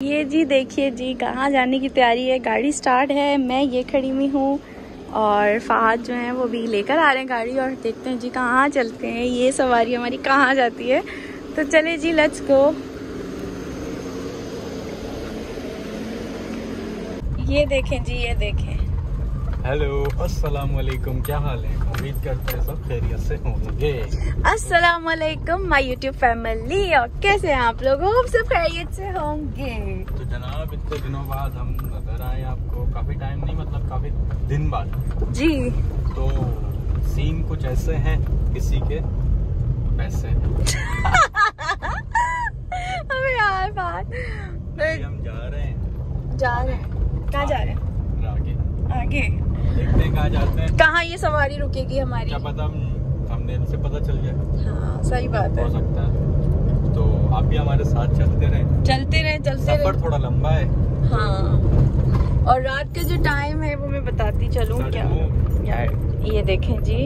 ये जी देखिए जी, कहाँ जाने की तैयारी है? गाड़ी स्टार्ट है, मैं ये खड़ी हुई हूँ और फहाद जो है वो भी लेकर आ रहे हैं गाड़ी और देखते हैं जी कहाँ चलते हैं। ये सवारी हमारी कहाँ जाती है? तो चले जी लेट्स गो ये देखें जी, ये देखें। हेलो अस्सलाम वालेकुम क्या हाल है? उम्मीद करते हैं सब खैरियत से होंगे। अस्सलाम वालेकुम माय यूट्यूब फैमिली और कैसे हैं आप लोग? हम सब खैरियत से होंगे। तो जनाब इतने दिनों बाद हम नज़र आए आपको काफ़ी टाइम नहीं मतलब काफ़ी दिन बाद। जी। तो सीन कुछ ऐसे हैं किसी के? पैसे। अबे यार बात। हम जा रहे हैं। जा रहे हैं। कहाँ जा रहे हैं? आगे। आगे। देखते कहाँ जाते हैं। कहाँ ये सवारी रुकेगी हमारी? क्या पता हम thumbnail से पता चल जाए। हाँ सही बात है हो। सकता है। तो आप भी हमारे साथ चलते रहे। चलते रहे चलते सफ़र रहे। थोड़ा लंबा है। हाँ। और रात का जो टाइम है वो मैं बताती चलूँ क्या? यार ये देखें जी।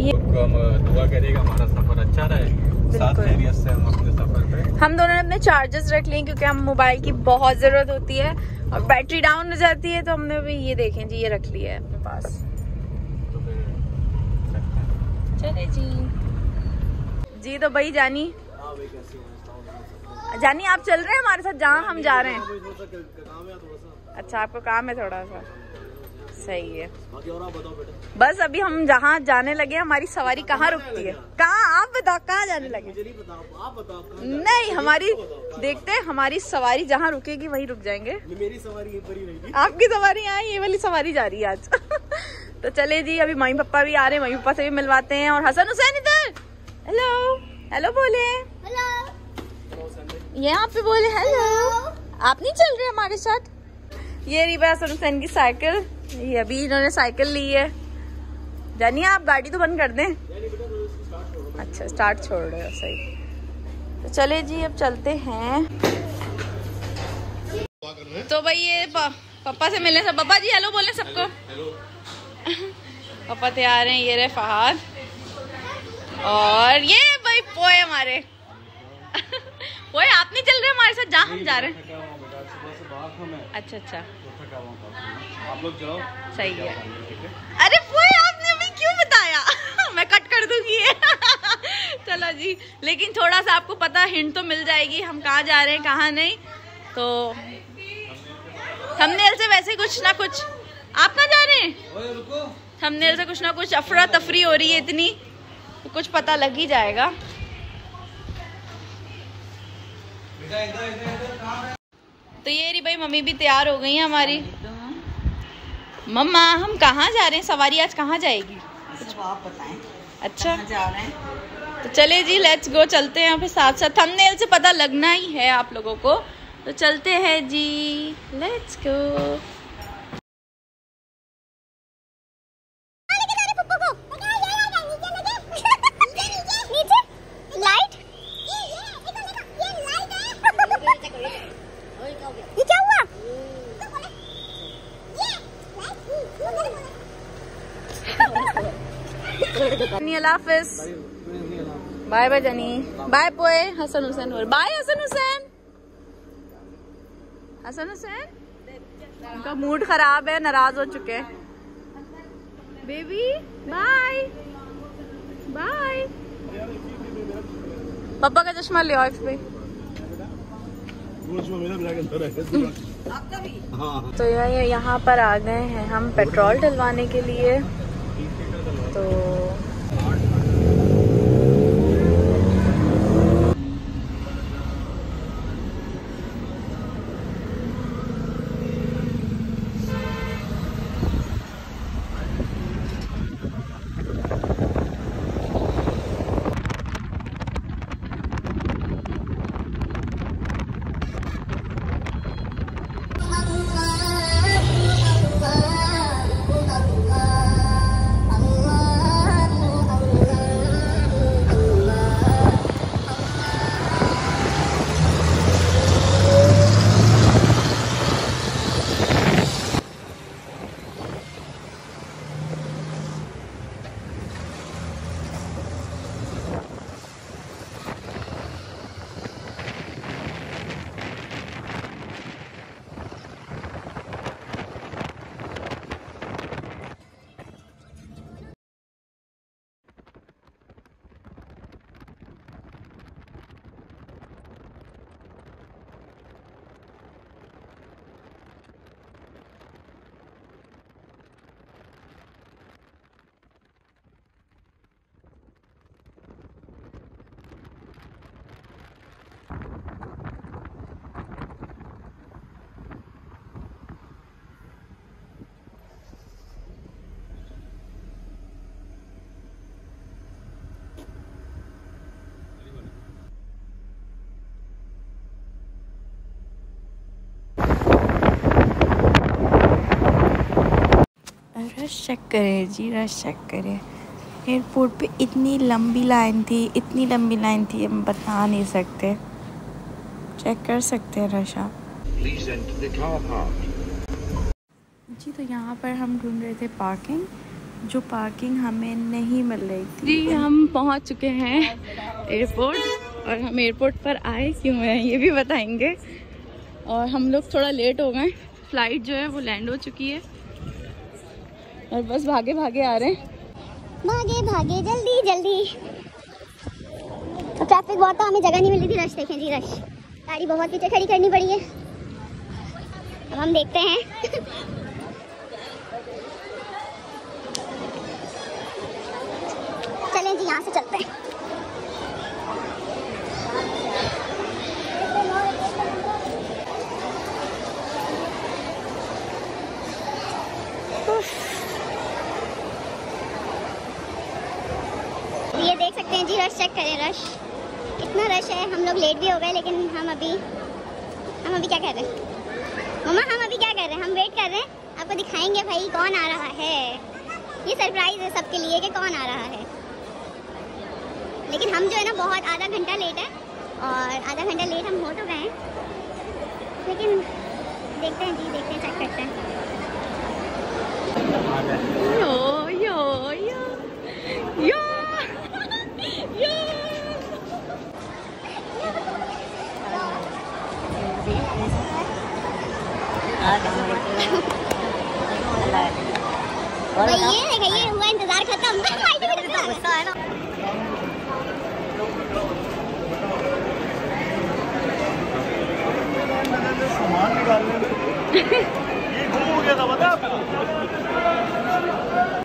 ये तो हम दुआ करेगा हमारा सफ़र अच्छा रहे। साथ से हम अपने सफ़र पे हम दोनों ने अपने चार्जेस रख लिए क्योंकि हम मोबाइल की बहुत ज़रूरत होती है। और बैटरी डाउन हो जाती है तो हमने भी ये देखें जी, ये रख लिया है अपने पास। चले जी। जी तो भाई जानी। जानी, आप चल रहे हैं हमारे साथ? जहाँ हम जा रहे हैं। अच्छा आपको काम है थोड़ा सा। सही है। बस अभी हम जहाँ जाने लगे हमारी सवारी कहाँ रुकती है? कहाँ? आप बताओ कहाँ जाने लगे? नहीं हमारी देखते हैं हमारी सवारी जहाँ रुकेगी वहीं रुक जाएँगे। मेरी सवारी ये परी रहेगी। आपकी सवारी यहाँ ये वाली सवारी जा रही है आज। तो चले जी अभी मम्मी पापा भी आ रहे हैं मम्मी पापा से भी मिलवाते हैं और हसन हुसैन इधर। हेलो हेलो बोले। यहाँ पे बोले हेलो आप नहीं चल रहे हमारे साथ? ये रही हसन हुसैन की साइकिल। ये अभी इन्होंने साइकिल ली है। जानिए आप गाड़ी तो बंद कर दें। अच्छा स्टार्ट छोड़ रहे हो सही। तो चले जी अब चलते हैं। तो भाई ये पापा से मिलने से पापा जी हेलो बोले सबको। पापा तैयार हैं ये रहे फहाद। और ये भाई पोए हमारे। पोए आप नहीं चल रहे हमारे साथ? जहाँ हम जा रहे हैं। अच्छा अच्छा। आप लोग जाओ। सही है। अरे पोए आपने अभी क्यों बताया? मैं कट कर दूँगी। ये चलो जी। लेकिन थोड़ा सा आपको पता हिंट तो मिल जाएगी हम कहाँ जा रहे हैं कहाँ नहीं। तो थंबनेल से वैसे कुछ ना कुछ। आप कहाँ जा रहे हैं? थंबनेल से कुछ ना कुछ अफरा तफरी हो रही है इतनी तो कुछ पता लग ही जाएगा। तो ये रही भाई मम्मी भी तैयार हो गई है हमारी। मम्मा हम कहाँ जा रहे हैं? सवारी आज कहाँ जाएगी? आप बताएँ। अच्छा। जा रहे हैं? तो चले जी लेट्स गो चलते हैं फिर साथ साथ। थंबनेल से पता लगना ही है आप लोगों को। तो चलते हैं जी लेट्स गो अल्लाह हाफिज बाय बाय जनी बाय पोए हसन हुसैन और बाय हसन हुसैन हसन हुसैन उनका मूड खराब है नाराज़ हो चुके हैं। बेबी बाय बाय पापा का चश्मा ले आओ पे। तो ये यहाँ पर आ गए हैं हम पेट्रोल डलवाने के लिए। चेक करें जी रश चेक करें। एयरपोर्ट पे इतनी लंबी लाइन थी इतनी लंबी लाइन थी हम बता नहीं सकते। चेक कर सकते हैं रश आप. जी तो यहाँ पर हम ढूंढ रहे थे पार्किंग जो पार्किंग हमें नहीं मिल रही थी। जी हम पहुँच चुके हैं एयरपोर्ट और हम एयरपोर्ट पर आए क्यों हैं ये भी बताएँगे। और हम लोग थोड़ा लेट हो गए फ़्लाइट जो है वो लैंड हो चुकी है। और बस भागे भागे आ रहे हैं। भागे भागे, जल्दी जल्दी। तो ट्रैफ़िक बहुत था, हमें जगह नहीं मिली थी। रश देखें जी रश गाड़ी बहुत पीछे खड़ी करनी पड़ी है। अब हम देखते हैं। चलें जी, यहाँ से चलते हैं ये देख सकते हैं जी रश चेक करें रश इतना रश है हम लोग लेट भी हो गए लेकिन हम अभी, हम अभी क्या कर रहे हैं? मम्मा, हम अभी क्या कर रहे हैं? हम वेट कर रहे हैं। आपको दिखाएँगे भाई कौन आ रहा है। ये सरप्राइज़ है सबके लिए कि कौन आ रहा है। लेकिन हम जो है ना, बहुत आधा घंटा लेट है और आधा घंटा लेट हम हो तो गए हैं। लेकिन देखते हैं जी, देखते हैं चेक करते हैं यो यो यो यो यो ये ये हुआ इंतज़ार खत्म गुस्सा है। ना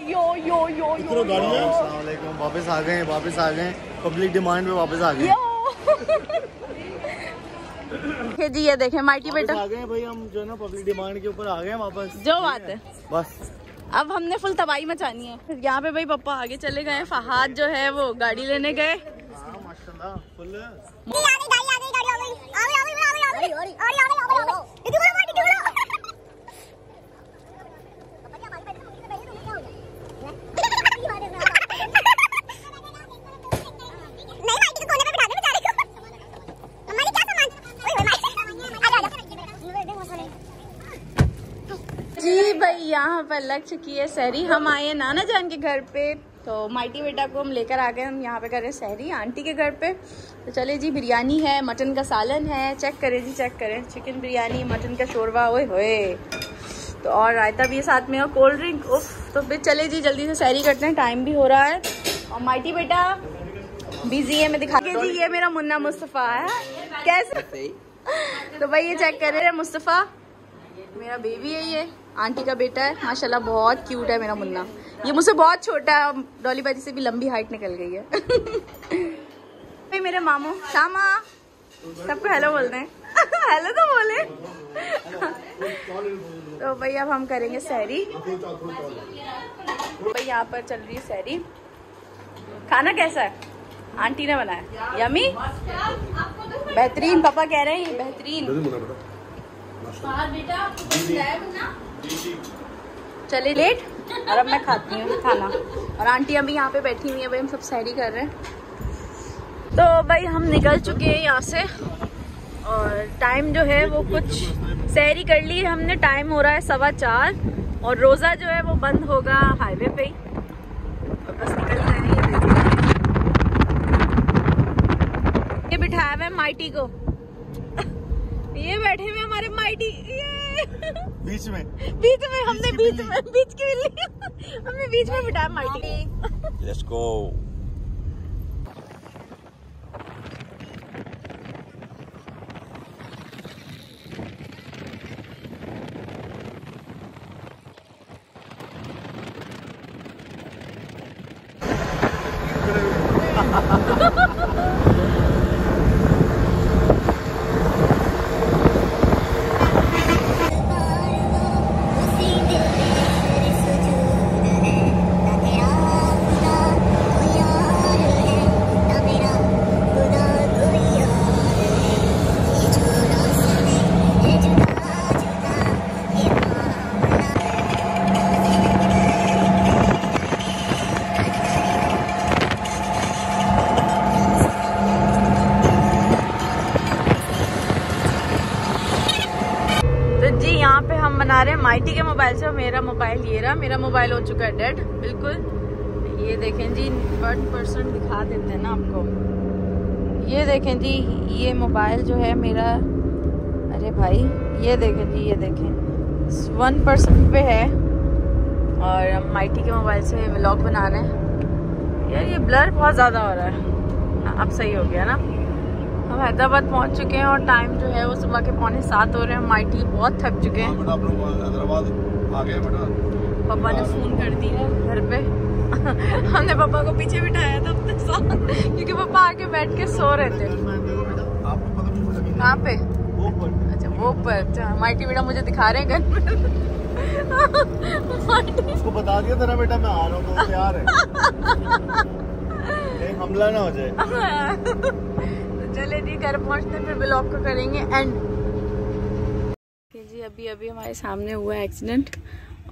यो यो यो यो वापस आ गए वापस आ गए। पब्लिक डिमांड पे वापस आ गए। ये जी ये देखे माइटी बेटा। आ गए भाई हम जो है ना पब्लिक डिमांड के ऊपर आ गए वापस। जो बात है। बस। अब हमने फुल तबाही मचानी है। यहाँ पे भाई पप्पा आगे चले गए फहाद जो है वो गाड़ी लेने गए। हाँ माशाल्लाह फुल जी भाई यहाँ पर लग चुकी है सहरी। हम आए हैं नाना जान के घर पे। तो माइटी बेटा को हम लेकर आ गए हम यहाँ पे कर रहे हैं सहरी आंटी के घर पे। तो चले जी बिरयानी है मटन का सालन है। चेक करें जी चेक करें। चिकन बिरयानी मटन का शोरबा ओए होए। तो और रायता भी है साथ में और कोल्ड ड्रिंक। उफ तो फिर चले जी जल्दी से सहरी करते हैं। टाइम भी हो रहा है। और माइटी बेटा बिज़ी है मैं दिखा के जी ये मेरा मुन्ना मुस्तफ़ा है। कैसे? तो भाई ये चेक कर रहे हैं मुस्तफ़ा। मेरा बेबी है ये। आंटी का बेटा है माशाल्लाह बहुत क्यूट है मेरा मुन्ना। ये मुझसे बहुत छोटा है डॉली बाजी से भी लंबी हाइट निकल गई है। भाई मेरे मामू शामा सबको हेलो बोलते हैं। हेलो तो बोले। तो भाई अब हम करेंगे सहरी भाई यहाँ पर चल रही है सहरी खाना कैसा है? आंटी ने बनाया। यमी बेहतरीन पापा कह रहे हैं बेहतरीन। चले लेट। और अब मैं खाती हूँ खाना। और आंटी अभी यहाँ पे बैठी हुई है भाई हम सब सैरी कर रहे हैं। तो भाई हम निकल चुके हैं यहाँ से। और टाइम जो है वो कुछ सैरी कर ली है हमने। टाइम हो रहा है सवा चार। और रोज़ा जो है वो बंद होगा हाईवे पे ही। बस निकल गए हैं ये बिठाया हुआ है माइटी को। ये बैठे हुए हमारे माइटी। ये बीच में। बीच में हमने बीच में बीच की बिल्ली। हमने बीच में बिठाया माइटी लेट्स गो रहे के मोबाइल से मेरा मोबाइल ये रहा। मेरा मोबाइल हो चुका है डेड बिल्कुल। ये देखें जी वन परसेंट दिखा देते हैं ना आपको। ये देखें जी ये मोबाइल जो है मेरा अरे भाई ये देखें जी ये देखें। वन परसेंट पे है। और हम माइटी के मोबाइल से व्लॉग बना रहे हैं। यार ये ब्लर बहुत ज़्यादा हो रहा है। हाँ, अब सही हो गया ना? हम हैदराबाद पहुँच चुके हैं और टाइम जो है वो सुबह के पौने सात हो रहे हैं। माइटी बहुत थक चुके हैं। बेटा पापा ने फ़ोन कर दिया है घर पे। हमने पापा को पीछे बिठाया था अपने साथ क्योंकि पापा आके बैठ के सो रहे थे। कहाँ पे? अच्छा वो पर। अच्छा माइटी बेटा मुझे दिखा रहे हैं घर उसको बता दिया तेरा बेटा मैं आ रहा हूँ तो तैयार है। हमला ना हो जाए। जी घर पहुँचते फिर ब्लॉग को करेंगे एंड जी, अभी अभी हमारे सामने हुआ एक्सीडेंट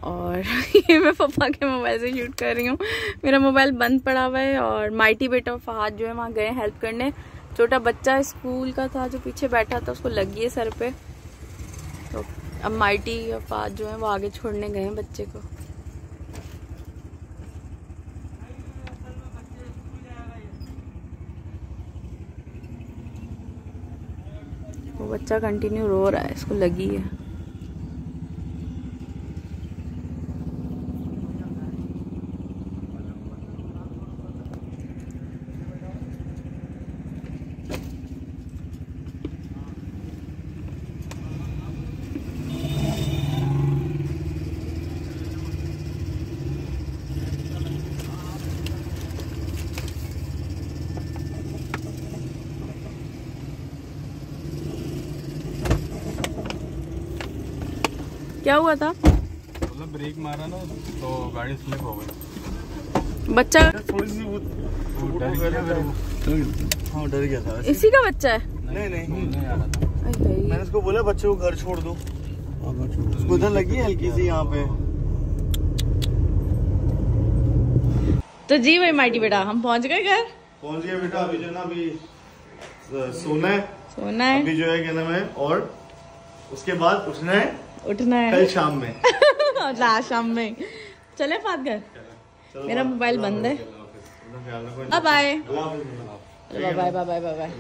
और ये मैं पापा के मोबाइल से शूट कर रही हूँ। मेरा मोबाइल बंद पड़ा हुआ है और माइटी बेटा और फहाद जो है वहाँ गए हेल्प करने। छोटा बच्चा स्कूल का था, जो पीछे बैठा था, उसको लगी है सर पे। तो अब माइटी और फहाद जो है वो आगे छोड़ने गए हैं बच्चे को। बच्चा कंटिन्यू रो रहा है इसको लगी है। क्या हुआ था? मतलब ब्रेक मारा ना तो गाड़ी स्लिप हो गई। बच्चा थोड़ी सी वो वो डर गया हाँ डर गया था इसी का बच्चा है? नहीं नहीं। नहीं आ रहा था। मैंने उसको बोला बच्चे को घर छोड़ दो। उसको उधर लगी हल्की सी यहाँ पे। तो जी भाई माइटी बेटा हम पहुँच गए घर? पहुँच गया बेटा अभी जो ना अभी सोना है। सोना है। अभी जो है क्या नाम है और उसके बाद उठना है। उठना है। कल शाम में। ला शाम में। चले फात घर? मेरा मोबाइल बंद है। अब आए। Bye bye bye bye